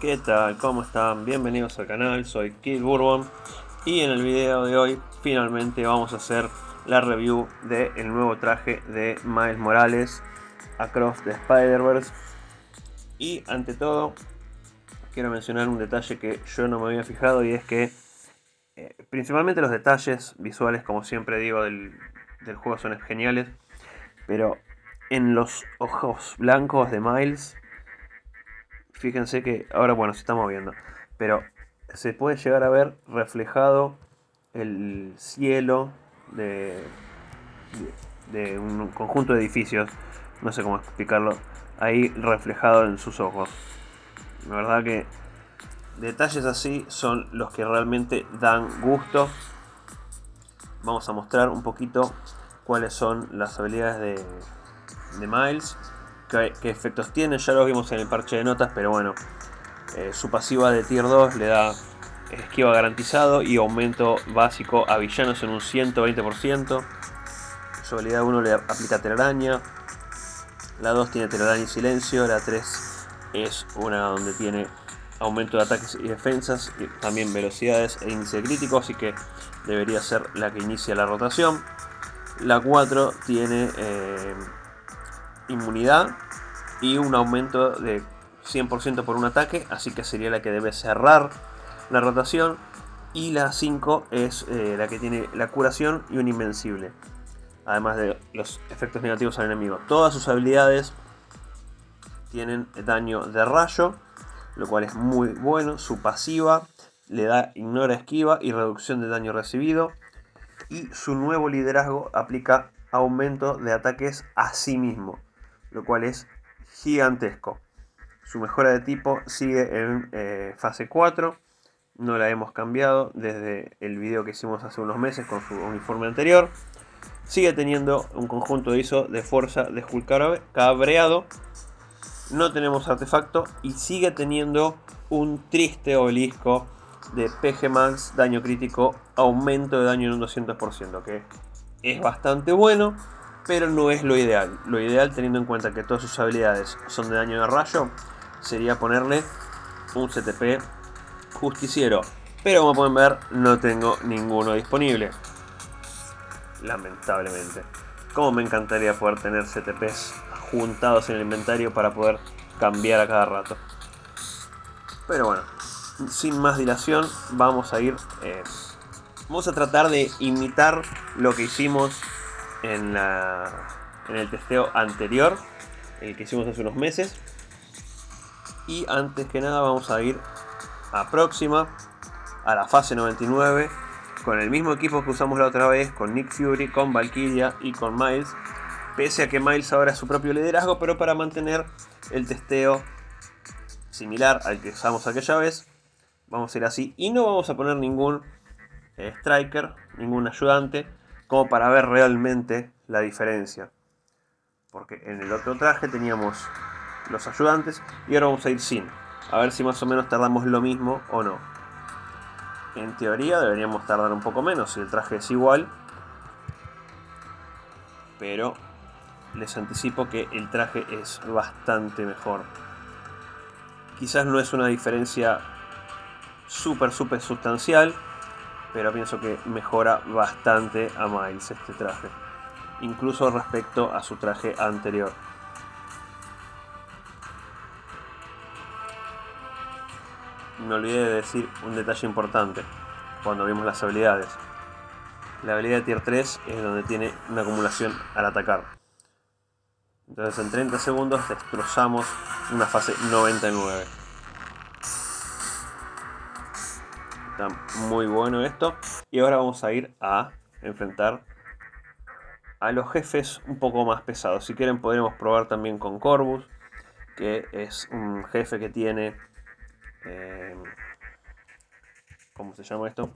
¿Qué tal? ¿Cómo están? Bienvenidos al canal, soy Kid Bourbon y en el video de hoy finalmente vamos a hacer la review del nuevo traje de Miles Morales Across the Spider-Verse y ante todo quiero mencionar un detalle que yo no me había fijado y es que eh, principalmente los detalles visuales como siempre digo del juego son geniales pero en los ojos blancos de Miles fíjense que ahora bueno se está moviendo pero se puede llegar a ver reflejado el cielo de, de, un conjunto de edificios no sé cómo explicarlo ahí reflejado en sus ojos. La verdad que detalles así son los que realmente dan gusto. Vamos a mostrar un poquito cuáles son las habilidades de, de Miles qué, efectos tiene, ya lo vimos en el parche de notas, pero bueno, eh, su pasiva de tier 2 le da esquiva garantizado y aumento básico a villanos en un 120%. Su habilidad 1 le aplica telaraña, la 2 tiene telaraña y silencio, la 3 es una donde tiene aumento de ataques y defensas, y también velocidades e índice crítico, así que debería ser la que inicia la rotación. La 4 tiene eh, inmunidad y un aumento de 100% por un ataque, así que sería la que debe cerrar la rotación. Y la 5 es eh, la que tiene la curación y un invencible. Además de los efectos negativos al enemigo. Todas sus habilidades tienen daño de rayo, lo cual es muy bueno. Su pasiva le da ignora esquiva y reducción de daño recibido. Y su nuevo liderazgo aplica aumento de ataques a sí mismo lo cual es gigantesco. Su mejora de tipo sigue en eh, fase 4, no la hemos cambiado desde el video que hicimos hace unos meses con su uniforme anterior. Sigue teniendo un conjunto de ISO de fuerza de Hulk cabreado. No tenemos artefacto y sigue teniendo un triste obelisco de PG Max, daño crítico, aumento de daño en un 200%, que es bastante bueno pero no es lo ideal. Lo ideal, teniendo en cuenta que todas sus habilidades son de daño de rayo, sería ponerle un CTP justiciero. Pero como pueden ver, no tengo ninguno disponible. Lamentablemente. Como me encantaría poder tener CTPs juntados en el inventario para poder cambiar a cada rato. Pero bueno, sin más dilación, vamos a ir... Eh, vamos a tratar de imitar lo que hicimos en, el testeo anterior, el que hicimos hace unos meses. Y antes que nada vamos a ir a próxima, a la fase 99, con el mismo equipo que usamos la otra vez, con Nick Fury, con Valkyria y con Miles. Pese a que Miles ahora es su propio liderazgo, pero para mantener el testeo similar al que usamos aquella vez, vamos a ir así. Y no vamos a poner ningún eh, striker, ningún ayudante, como para ver realmente la diferencia. Porque en el otro traje teníamos los ayudantes y ahora vamos a ir sin. A ver si más o menos tardamos lo mismo o no. En teoría deberíamos tardar un poco menos si el traje es igual. Pero les anticipo que el traje es bastante mejor. Quizás no es una diferencia súper, súper sustancial pero pienso que mejora bastante a Miles este traje, incluso respecto a su traje anterior. Me olvidé de decir un detalle importante cuando vimos las habilidades. La habilidad de tier 3 es donde tiene una acumulación al atacar. Entonces en 30 segundos destrozamos una fase 99. Está muy bueno esto. Y ahora vamos a ir a enfrentar a los jefes un poco más pesados. Si quieren podremos probar también con Corvus, que es un jefe que tiene... Eh, ¿Cómo se llama esto?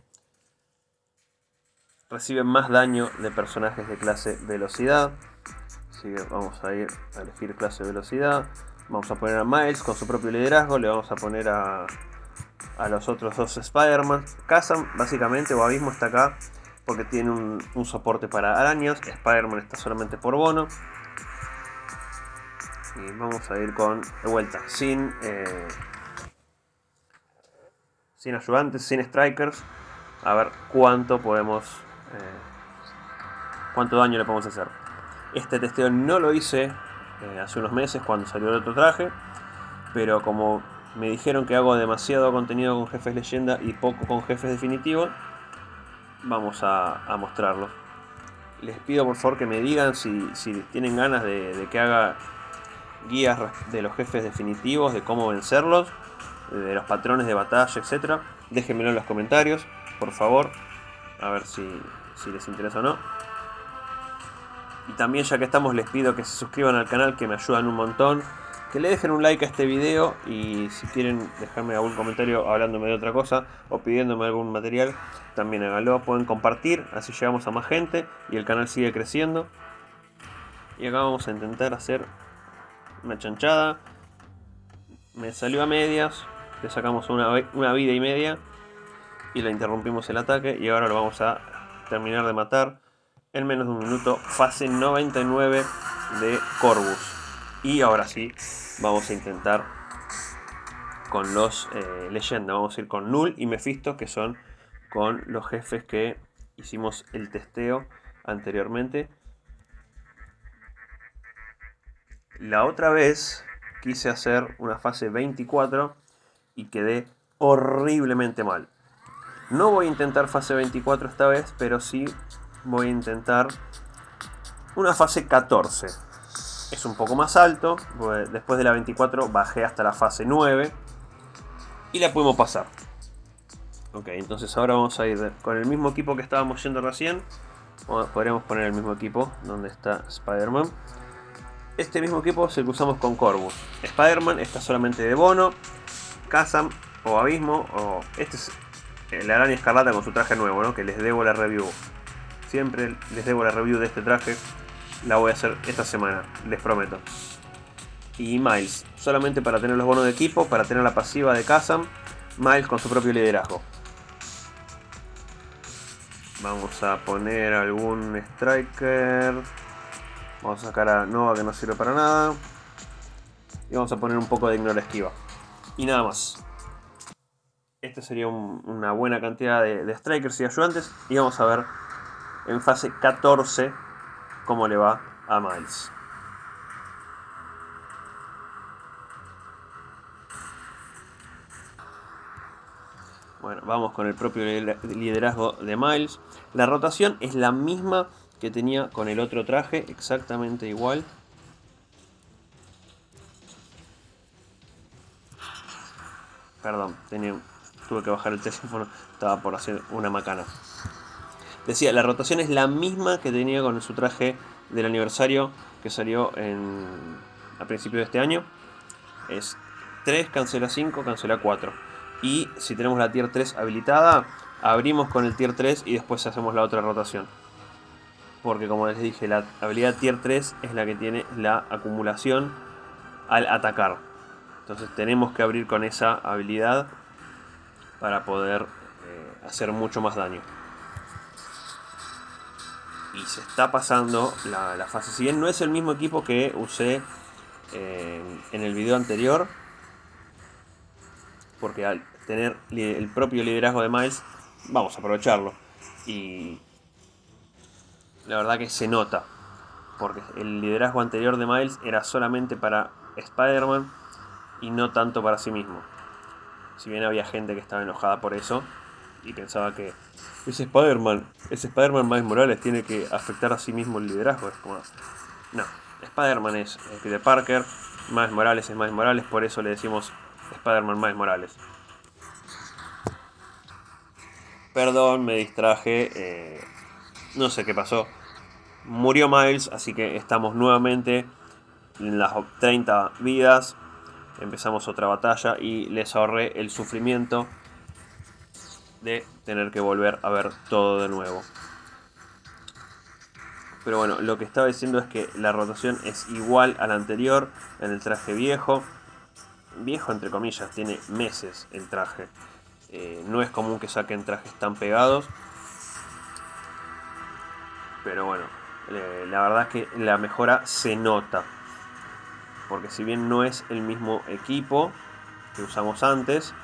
Recibe más daño de personajes de clase velocidad. Así que vamos a ir a elegir clase velocidad. Vamos a poner a Miles con su propio liderazgo. Le vamos a poner a a los otros dos Spider-Man. Kazam básicamente o Abismo está acá porque tiene un, soporte para arañas. Spider-Man está solamente por bono. Y vamos a ir con de vuelta sin, eh, sin ayudantes, sin strikers, a ver cuánto podemos, eh, cuánto daño le podemos hacer. Este testeo no lo hice eh, hace unos meses cuando salió el otro traje, pero como me dijeron que hago demasiado contenido con jefes leyenda y poco con jefes definitivos, vamos a, mostrarlo. Les pido por favor que me digan si, tienen ganas de, que haga guías de los jefes definitivos, de cómo vencerlos, de los patrones de batalla, etc. Déjenmelo en los comentarios, por favor, a ver si, si les interesa o no. Y también ya que estamos les pido que se suscriban al canal que me ayudan un montón que le dejen un like a este video y si quieren dejarme algún comentario hablándome de otra cosa o pidiéndome algún material, también háganlo, pueden compartir, así llegamos a más gente y el canal sigue creciendo. Y acá vamos a intentar hacer una chanchada. Me salió a medias, le sacamos una, vida y media y le interrumpimos el ataque y ahora lo vamos a terminar de matar en menos de un minuto, fase 99 de Corvus. Y ahora sí, vamos a intentar con los eh, leyendas. Vamos a ir con Null y Mephisto, que son con los jefes que hicimos el testeo anteriormente. La otra vez quise hacer una fase 24 y quedé horriblemente mal. No voy a intentar fase 24 esta vez, pero sí voy a intentar una fase 14 es un poco más alto. Pues después de la 24 bajé hasta la fase 9 y la pudimos pasar. Ok, entonces ahora vamos a ir con el mismo equipo que estábamos yendo recién. Podríamos poner el mismo equipo donde está Spider-Man. Este mismo equipo que usamos con Corvus. Spider-Man está solamente de Bono, Kazam o Abismo. O este es la araña escarlata con su traje nuevo, ¿no? que les debo la review. Siempre les debo la review de este traje la voy a hacer esta semana, les prometo. Y Miles, solamente para tener los bonos de equipo, para tener la pasiva de Kazam, Miles con su propio liderazgo. Vamos a poner algún striker. Vamos a sacar a Nova que no sirve para nada. Y vamos a poner un poco de ignora esquiva. Y nada más. Este sería una buena cantidad de, de strikers y ayudantes. Y vamos a ver en fase 14 cómo le va a Miles. Bueno, vamos con el propio liderazgo de Miles. La rotación es la misma que tenía con el otro traje, exactamente igual. Perdón, tuve que bajar el teléfono, estaba por hacer una macana. Decía, la rotación es la misma que tenía con su traje del aniversario que salió en, a principios de este año. Es 3, cancela 5, cancela 4. Y si tenemos la tier 3 habilitada, abrimos con el tier 3 y después hacemos la otra rotación. Porque como les dije, la habilidad tier 3 es la que tiene la acumulación al atacar. Entonces tenemos que abrir con esa habilidad para poder eh, hacer mucho más daño y se está pasando la, fase. Si bien no es el mismo equipo que usé eh, en el video anterior, porque al tener el propio liderazgo de Miles, vamos a aprovecharlo. Y la verdad que se nota, porque el liderazgo anterior de Miles era solamente para Spider-Man y no tanto para sí mismo. Si bien había gente que estaba enojada por eso y pensaba que ese Spider-Man, ese Spider-Man Miles Morales tiene que afectar a sí mismo el liderazgo. Es como, no, Spider-Man es Peter Parker, Miles Morales es Miles Morales, por eso le decimos Spider-Man Miles Morales. Perdón, me distraje, eh, no sé qué pasó. Murió Miles, así que estamos nuevamente en las 30 vidas. Empezamos otra batalla y les ahorré el sufrimiento de tener que volver a ver todo de nuevo. Pero bueno, lo que estaba diciendo es que la rotación es igual a la anterior en el traje viejo. Viejo entre comillas, tiene meses el traje. Eh, no es común que saquen trajes tan pegados. Pero bueno, eh, la verdad es que la mejora se nota. Porque si bien no es el mismo equipo que usamos antes,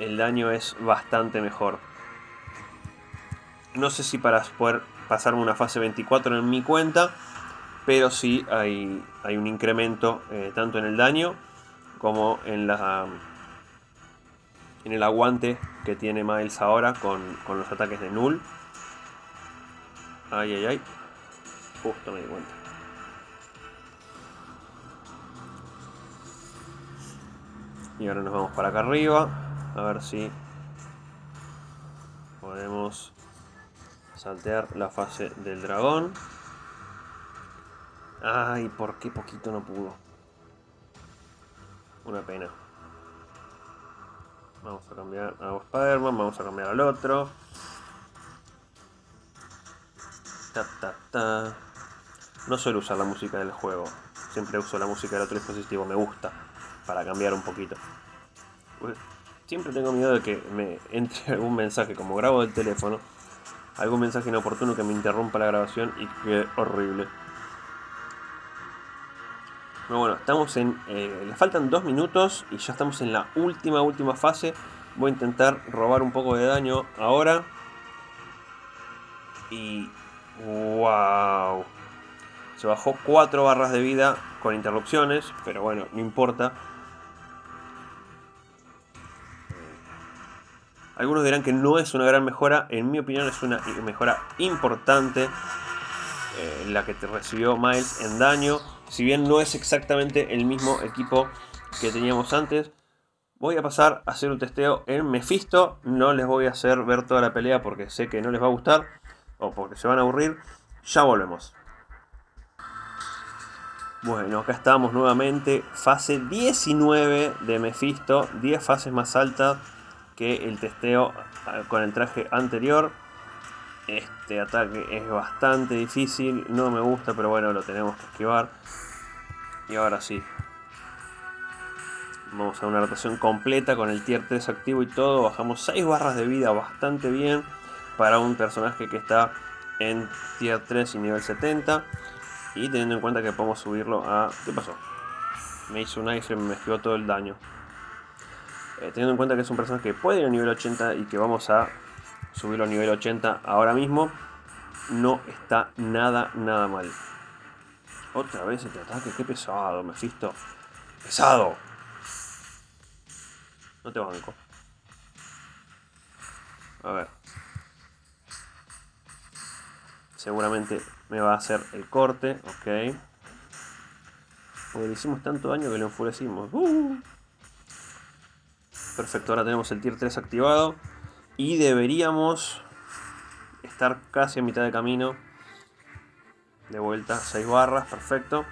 el daño es bastante mejor. No sé si para poder pasarme una fase 24 en mi cuenta, pero sí hay, hay un incremento eh, tanto en el daño como en la en el aguante que tiene Miles ahora con, con los ataques de Null. Ay, ay, ay. Justo me di cuenta. Y ahora nos vamos para acá arriba. A ver si podemos saltear la fase del dragón. Ay, ¿por qué poquito no pudo? Una pena. Vamos a cambiar a Spider-Man, vamos a cambiar al otro. Ta, ta, ta. No suelo usar la música del juego. Siempre uso la música del otro dispositivo, me gusta. Para cambiar un poquito. Siempre tengo miedo de que me entre algún mensaje, como grabo del teléfono. Algún mensaje inoportuno que me interrumpa la grabación y que horrible. Pero bueno, estamos en. Eh, le faltan dos minutos y ya estamos en la última, última fase. Voy a intentar robar un poco de daño ahora. Y. ¡Wow! Se bajó 4 barras de vida con interrupciones, pero bueno, no importa. Algunos dirán que no es una gran mejora, en mi opinión es una mejora importante eh, la que te recibió Miles en daño si bien no es exactamente el mismo equipo que teníamos antes, voy a pasar a hacer un testeo en Mephisto. No les voy a hacer ver toda la pelea porque sé que no les va a gustar o porque se van a aburrir. Ya volvemos. Bueno, acá estamos nuevamente, fase 19 de Mephisto, 10 fases más altas que el testeo ah, con el traje anterior. Este ataque es bastante difícil, no me gusta, pero bueno, lo tenemos que esquivar. Y ahora sí. Vamos a una rotación completa con el tier 3 activo y todo. Bajamos 6 barras de vida bastante bien para un personaje que está en tier 3 y nivel 70. Y teniendo en cuenta que podemos subirlo a... ¿Qué pasó? Me hizo un iframe, me esquivó todo el daño. Eh, teniendo en cuenta que es un personaje que puede ir a nivel 80 y que vamos a subirlo a nivel 80 ahora mismo, no está nada, nada mal. Otra vez este ataque, qué pesado, Mephisto. ¡Pesado! No te banco. A ver. Seguramente me va a hacer el corte, ok. Porque le hicimos tanto daño que lo enfurecimos. Uh. Perfecto, ahora tenemos el tier 3 activado. Y deberíamos estar casi a mitad de camino. De vuelta, 6 barras, perfecto.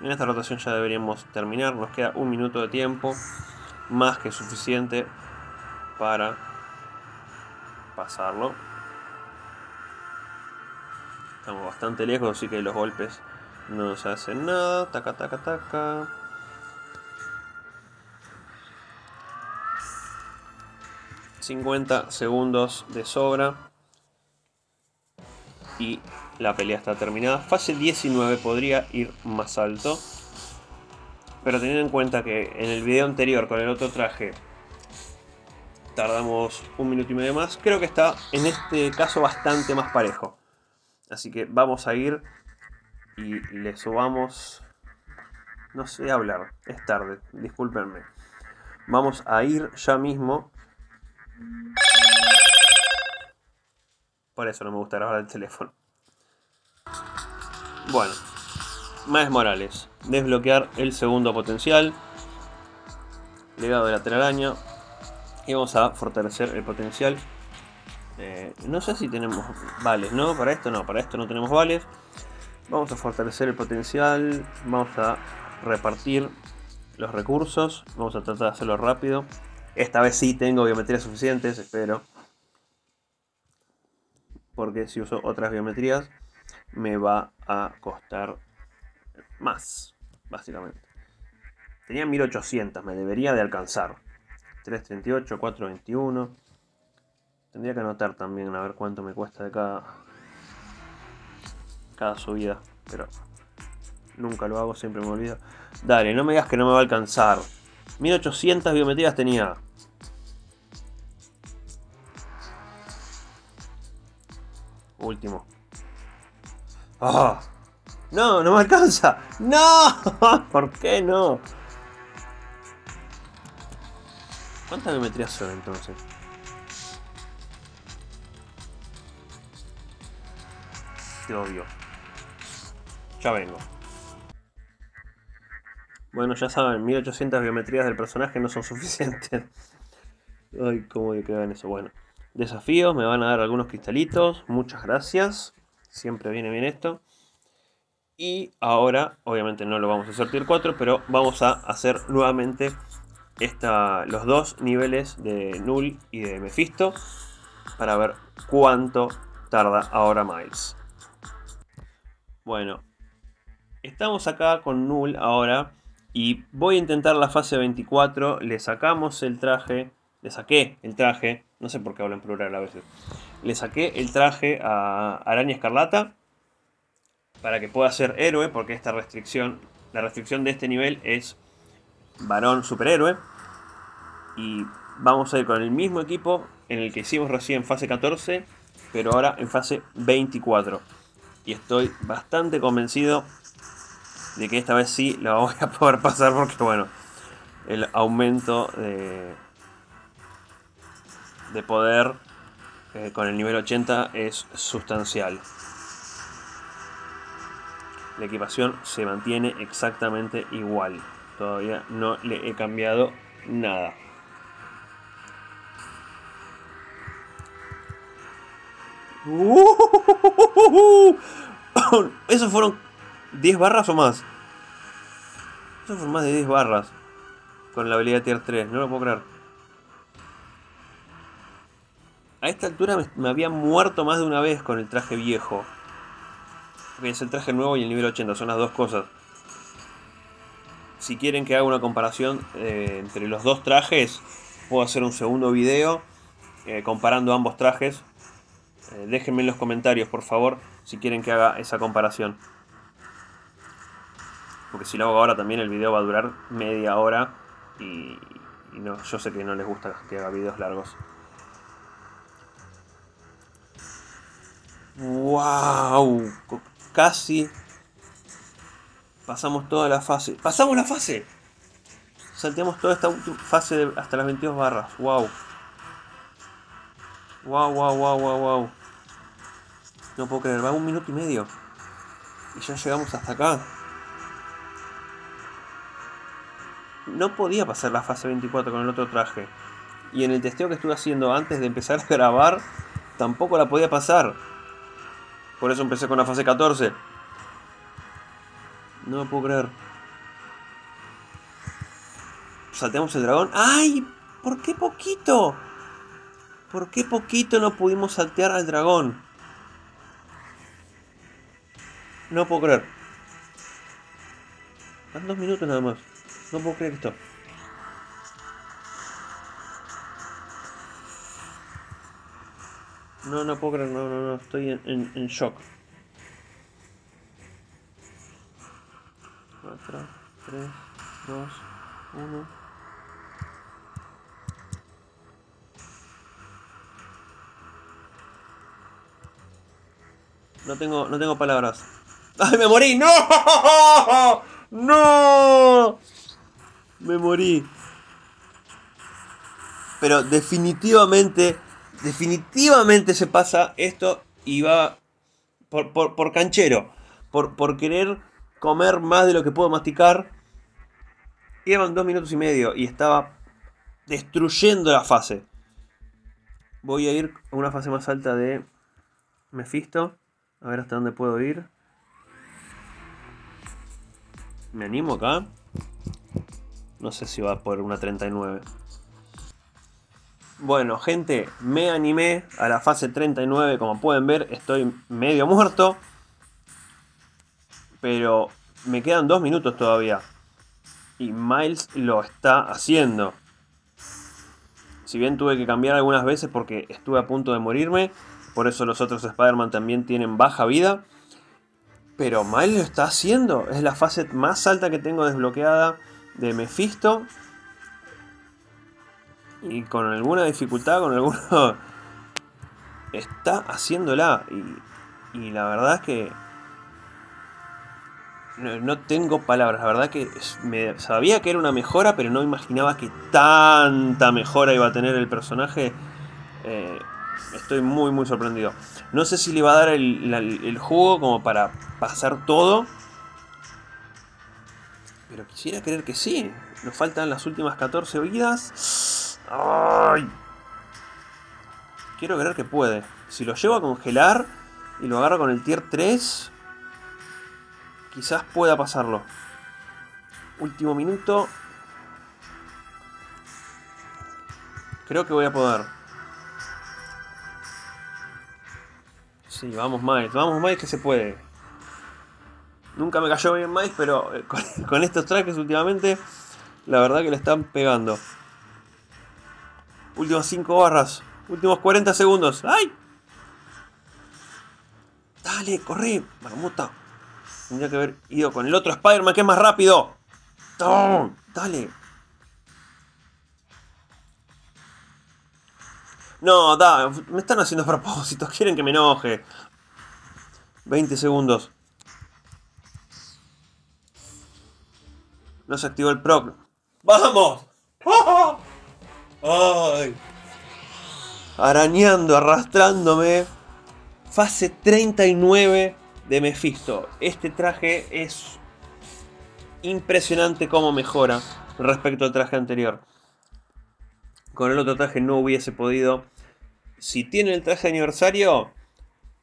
En esta rotación ya deberíamos terminar. Nos queda un minuto de tiempo. Más que suficiente para pasarlo. Estamos bastante lejos, así que los golpes no nos hacen nada. Taca, taca, taca. 50 segundos de sobra. Y la pelea está terminada. Fase 19 podría ir más alto. Pero teniendo en cuenta que en el video anterior con el otro traje tardamos un minuto y medio más, creo que está en este caso bastante más parejo. Así que vamos a ir y le subamos... No sé hablar, es tarde, discúlpenme. Vamos a ir ya mismo por eso no me gusta grabar el teléfono. Bueno, más Morales. Desbloquear el segundo potencial. Legado de la telaraña. Y vamos a fortalecer el potencial. Eh, no sé si tenemos vales, ¿no? Para esto no, para esto no tenemos vales. Vamos a fortalecer el potencial. Vamos a repartir los recursos. Vamos a tratar de hacerlo rápido. Esta vez sí tengo biometrías suficientes, espero. Porque si uso otras biometrías me va a costar más, básicamente. Tenía 1800, me debería de alcanzar. 338, 421. Tendría que anotar también a ver cuánto me cuesta de cada, cada subida. Pero nunca lo hago, siempre me olvido. Dale, no me digas que no me va a alcanzar. 1800 biometrías tenía. Último. ¡Ah! ¡No! ¡No me alcanza! ¡No! ¿Por qué no? ¿Cuántas biometrías son entonces? Te odio. Ya vengo. Bueno, ya saben, 1800 biometrías del personaje no son suficientes. Ay, cómo que en eso. Bueno, desafíos, me van a dar algunos cristalitos. Muchas gracias. Siempre viene bien esto. Y ahora, obviamente no lo vamos a hacer tier 4, pero vamos a hacer nuevamente esta, los dos niveles de Null y de Mephisto para ver cuánto tarda ahora Miles. Bueno, estamos acá con Null ahora y voy a intentar la fase 24. Le sacamos el traje. Le saqué el traje. No sé por qué hablo en plural a veces. Le saqué el traje a Araña Escarlata. Para que pueda ser héroe. Porque esta restricción. La restricción de este nivel es varón superhéroe. Y vamos a ir con el mismo equipo en el que hicimos recién fase 14. Pero ahora en fase 24. Y estoy bastante convencido de que esta vez sí la voy a poder pasar porque bueno, el aumento de, de poder eh, con el nivel 80 es sustancial. La equipación se mantiene exactamente igual. Todavía no le he cambiado nada. Esos fueron 10 barras o más. Eso fue más de 10 barras. Con la habilidad tier 3, no lo puedo creer. A esta altura me, había muerto más de una vez con el traje viejo. Es el traje nuevo y el nivel 80, son las dos cosas. Si quieren que haga una comparación eh, entre los dos trajes, puedo hacer un segundo video eh, comparando ambos trajes. Eh, déjenme en los comentarios, por favor, si quieren que haga esa comparación. Porque si lo hago ahora también el video va a durar media hora y, no, yo sé que no les gusta que haga videos largos. ¡Wow! Casi pasamos toda la fase. ¡Pasamos la fase! Salteamos toda esta fase hasta las 22 barras. ¡Wow! ¡Wow, wow, wow, wow, wow! No puedo creer, va un minuto y medio. Y ya llegamos hasta acá. no podía pasar la fase 24 con el otro traje. Y en el testeo que estuve haciendo antes de empezar a grabar, tampoco la podía pasar. Por eso empecé con la fase 14. No puedo creer. Salteamos el dragón. ¡Ay! ¿Por qué poquito? ¿Por qué poquito no pudimos saltear al dragón? No puedo creer. Van dos minutos nada más. No puedo creer esto. No, no puedo creer, no, no, no, estoy en, en, en shock. 4, 3, 2, 1. No tengo, no tengo palabras. ¡Ay, me morí! ¡No! ¡No! Me morí. Pero definitivamente, definitivamente se pasa esto y va por, canchero. Por, por querer comer más de lo que puedo masticar. Llevan dos minutos y medio y estaba destruyendo la fase. Voy a ir a una fase más alta de Mephisto. A ver hasta dónde puedo ir. Me animo acá. No sé si va por una 39. Bueno, gente, me animé a la fase 39. Como pueden ver, estoy medio muerto. Pero me quedan dos minutos todavía. Y Miles lo está haciendo. Si bien tuve que cambiar algunas veces porque estuve a punto de morirme. Por eso los otros Spider-Man también tienen baja vida. Pero Miles lo está haciendo. Es la fase más alta que tengo desbloqueada de Mephisto Y con alguna dificultad, con alguno... Está haciéndola. Y, y la verdad es que... No, tengo palabras. La verdad que me, sabía que era una mejora, pero no imaginaba que tanta mejora iba a tener el personaje. Eh, estoy muy, muy sorprendido. No sé si le va a dar el, el jugo como para pasar todo. Pero quisiera creer que sí. Nos faltan las últimas 14 vidas. Quiero creer que puede. Si lo llevo a congelar y lo agarro con el tier 3, quizás pueda pasarlo. Último minuto. Creo que voy a poder. Sí, vamos más, vamos más que se puede. Nunca me cayó bien más, pero eh, con, estos trajes últimamente, la verdad que le están pegando. Últimas 5 barras. Últimos 40 segundos. ¡Ay! Dale, corre, marmota. Tendría que haber ido con el otro Spider-Man que es más rápido. Dale. No, da, me están haciendo propósitos. Quieren que me enoje. 20 segundos. No se activó el proc. ¡Vamos! ¡Ay! Arañando, arrastrándome. Fase 39 de Mephisto. Este traje es impresionante cómo mejora respecto al traje anterior. Con el otro traje no hubiese podido. Si tienen el traje de aniversario,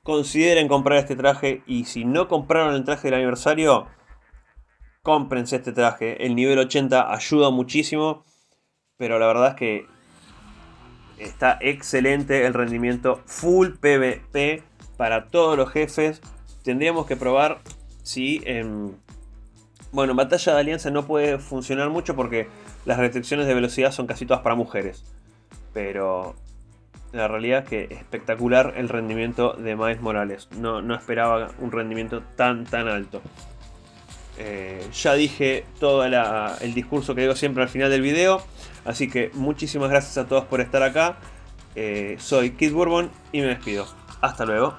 consideren comprar este traje. Y si no compraron el traje del aniversario, cómprense este traje. El nivel 80 ayuda muchísimo, pero la verdad es que está excelente el rendimiento full PvP para todos los jefes. Tendríamos que probar si en... Bueno, en batalla de alianza no puede funcionar mucho porque las restricciones de velocidad son casi todas para mujeres. Pero la realidad es que espectacular el rendimiento de Miles Morales. No, no esperaba un rendimiento tan tan alto. Eh, ya dije todo el discurso que digo siempre al final del video. Así que muchísimas gracias a todos por estar acá. Eh, soy Kid Bourbon y me despido. Hasta luego.